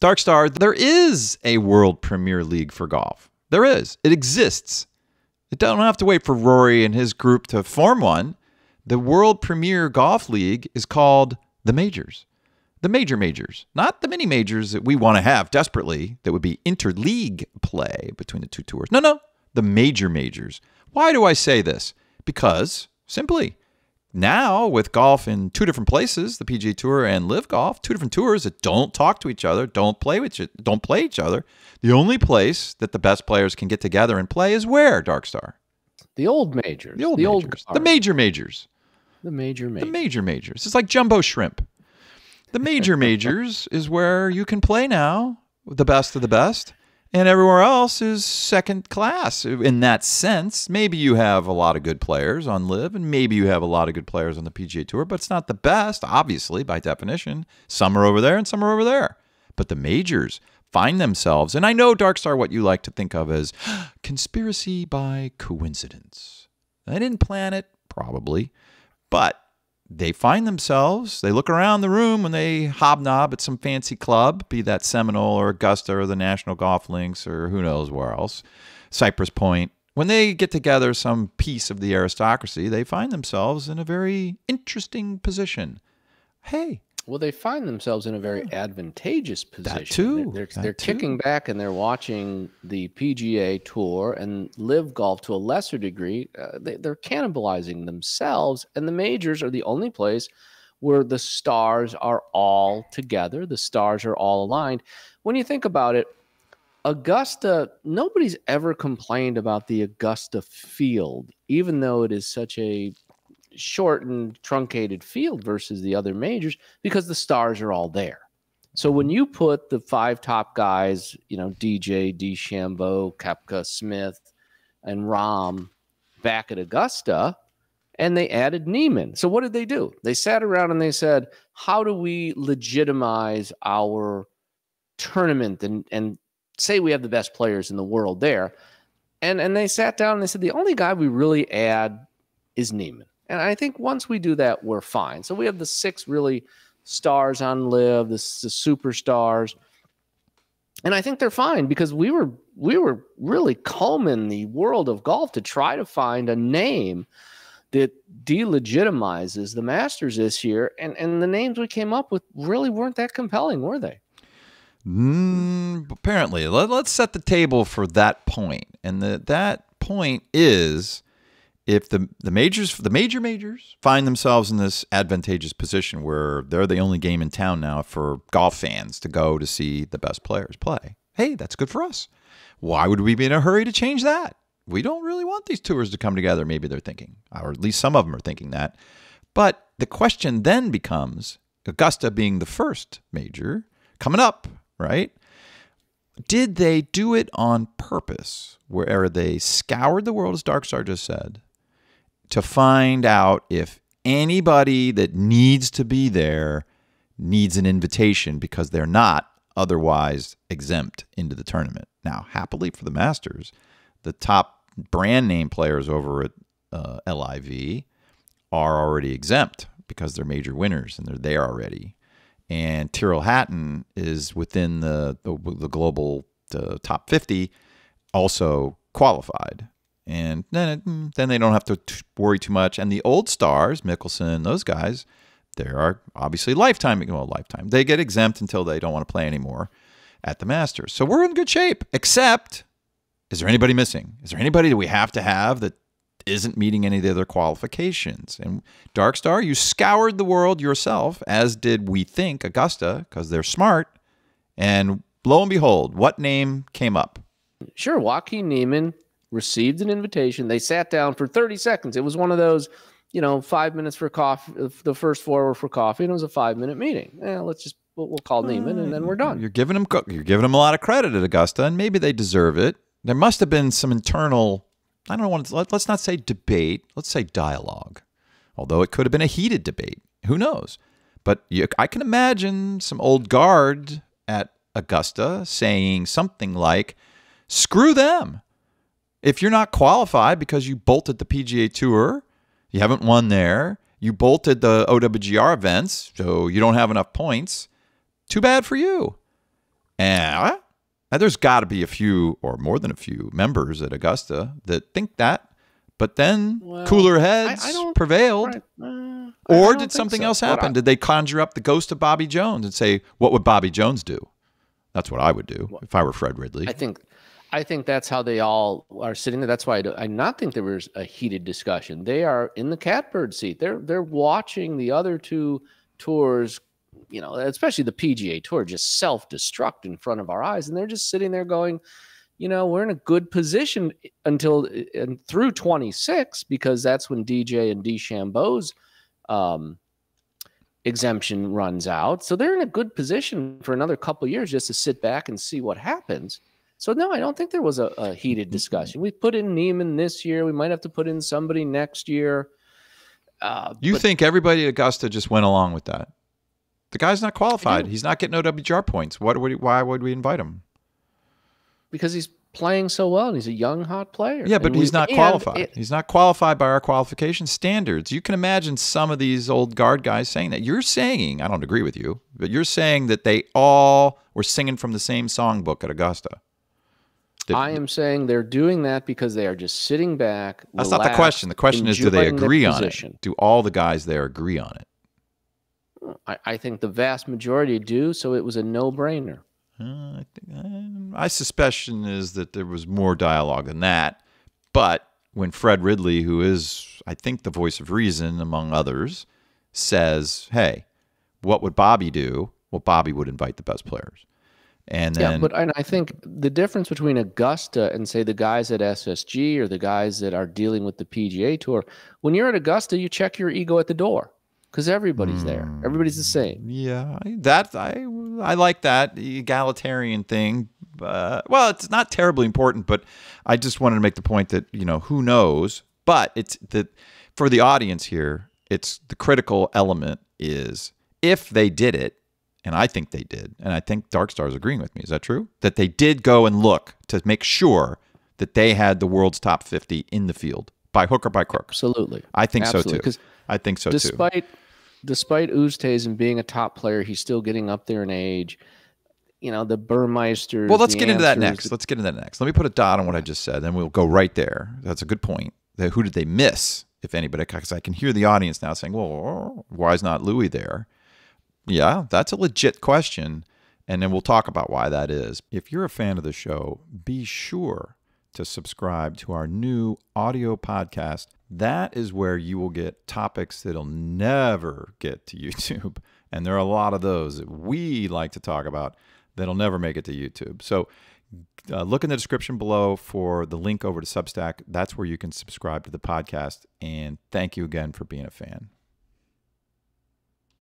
Darkstar, there is a World Premier League for golf. There is. It exists. It don't have to wait for Rory and his group to form one. The World Premier Golf League is called the Majors. The major majors, not the mini majors that we want to have desperately, that would be interleague play between the two tours. No, no, the major majors. Why do I say this? Because simply, now with golf in two different places, the PGA Tour and LIV Golf, two different tours that don't talk to each other, don't play with you, don't play each other. The only place that the best players can get together and play is where Darkstar. The old majors. The old the majors. Old the major majors. The major majors. The major majors. It's like jumbo shrimp. The major majors is where you can play now, with the best of the best, and everywhere else is second class in that sense. Maybe you have a lot of good players on LIV, and maybe you have a lot of good players on the PGA Tour, but it's not the best, obviously, by definition. Some are over there and some are over there. But the majors find themselves, and I know, Darkstar, what you like to think of as conspiracy by coincidence. I didn't plan it, probably, but they find themselves, they look around the room when they hobnob at some fancy club, be that Seminole or Augusta or the National Golf Links or who knows where else, Cypress Point. When they get together some piece of the aristocracy, they find themselves in a very interesting position. Hey, well, they find themselves in a very advantageous position. That too. They're, they're too. kicking back and they're watching the PGA Tour and LIV Golf to a lesser degree. Uh, they, they're cannibalizing themselves, and the majors are the only place where the stars are all together. The stars are all aligned. When you think about it, Augusta, nobody's ever complained about the Augusta field, even though it is such a shortened, truncated field versus the other majors because the stars are all there. So when you put the five top guys, you know, DJ, DeChambeau, Koepka, Smith, and Rahm back at Augusta, and they added Niemann. So what did they do? They sat around and they said, how do we legitimize our tournament and, and say we have the best players in the world there? And, and they sat down and they said, the only guy we really add is Niemann. And I think once we do that, we're fine. So we have the six really stars on LIV, the, the superstars. And I think they're fine because we were we were really combing the world of golf to try to find a name that delegitimizes the Masters this year. And and the names we came up with really weren't that compelling, were they? Mm, apparently, Let, us set the table for that point, and the, that point is if the the majors the major majors find themselves in this advantageous position where they're the only game in town now for golf fans to go to see the best players play. Hey, that's good for us. Why would we be in a hurry to change that? We don't really want these tours to come together, maybe they're thinking, or at least some of them are thinking that. But the question then becomes Augusta being the first major coming up, right? Did they do it on purpose, where they scoured the world, as Darkstar just said, to find out if anybody that needs to be there needs an invitation because they're not otherwise exempt into the tournament. Now, happily for the Masters, the top brand name players over at uh, LIV are already exempt because they're major winners and they're there already. And Tyrrell Hatton is within the the, the global the top 50 also qualified and then they don't have to worry too much. And the old stars, Mickelson, those guys, they are obviously lifetime, well, lifetime. They get exempt until they don't want to play anymore at the Masters. So we're in good shape. Except, is there anybody missing? Is there anybody that we have to have that isn't meeting any of the other qualifications? And Dark Star, you scoured the world yourself, as did we think Augusta, because they're smart. And lo and behold, what name came up? Sure, Joaquin Niemann received an invitation. They sat down for 30 seconds. It was one of those, you know, five minutes for coffee. The first four were for coffee, and it was a five minute meeting. Yeah, let's just we'll, we'll call Niemann, and then uh, we're done. You're giving them you're giving them a lot of credit at Augusta, and maybe they deserve it. There must have been some internal. I don't want to. Let, let's not say debate. Let's say dialogue. Although it could have been a heated debate. Who knows? But you, I can imagine some old guard at Augusta saying something like, "Screw them." If you're not qualified because you bolted the PGA Tour, you haven't won there, you bolted the OWGR events, so you don't have enough points, too bad for you. And uh, there's got to be a few, or more than a few, members at Augusta that think that. But then Well, cooler heads I don't- prevailed. Right. Uh, I- I Or did something so. else What I- happen? Did they conjure up the ghost of Bobby Jones and say, "What would Bobby Jones do?" That's what I would do if I were Fred Ridley. I think, I think that's how they all are sitting there. That's why I, do, I not think there was a heated discussion. They are in the catbird seat. They're they're watching the other two tours, you know, especially the PGA Tour, just self destruct in front of our eyes, and they're just sitting there going, you know, we're in a good position until and through 26 because that's when DJ and DeChambeau's um, exemption runs out. So they're in a good position for another couple years just to sit back and see what happens. So no, I don't think there was a, a heated discussion. We put in Niemann this year. We might have to put in somebody next year. Uh, you but think everybody at Augusta just went along with that? The guy's not qualified. He's not getting OWGR points. What would? Why would we invite him? because he's playing so well and he's a young hot player. Yeah, but And we- he's not qualified. it- he's not qualified by our qualification standards. You can imagine some of these old guard guys saying that. You're saying, I don't agree with you, but you're saying that they all were singing from the same songbook at Augusta. I am saying they're doing that because they are just sitting back. That's not the question. The question is, do they agree on it? Do all the guys there agree on it? I, I think the vast majority do. So it was a no-brainer. Uh, I think uh, my suspicion is that there was more dialogue than that. But when Fred Ridley, who is, I think, the voice of reason among others, says, "Hey, what would Bobby do?" Well, Bobby would invite the best players, and then yeah, but I, I think the difference between Augusta and say the guys at SSG or the guys that are dealing with the PGA Tour, when you're at Augusta, you check your ego at the door because everybody's there. Hmm. Everybody's the same. Yeah, I- that I I like that egalitarian thing. Uh, well, it's not terribly important, but I just wanted to make the point that you know who knows. But it's that for the audience here, it's the critical element is if they did it, and I think they did, and I think Dark Star is agreeing with me. Is that true? That they did go and look to make sure that they had the world's top fifty in the field by hook or by crook. Absolutely. I think so too. I think so too. despite despite Oosthuizen being a top player, he's still getting up there in age. You know, the Burmesters. Well, let's get into that next. Let's get into that next. Let me put a dot on what I just said, then we'll go right there. That's a good point. Who did they miss, if anybody? Because I can hear the audience now saying, "Well, why is not Louis there?" Yeah, that's a legit question, and then we'll talk about why that is. If you're a fan of the show, be sure to subscribe to our new audio podcast. That is where you will get topics that'll never get to YouTube. And there are a lot of those that we like to talk about that'll never make it to YouTube. So uh, look in the description below for the link over to Substack. That's where you can subscribe to the podcast. And thank you again for being a fan.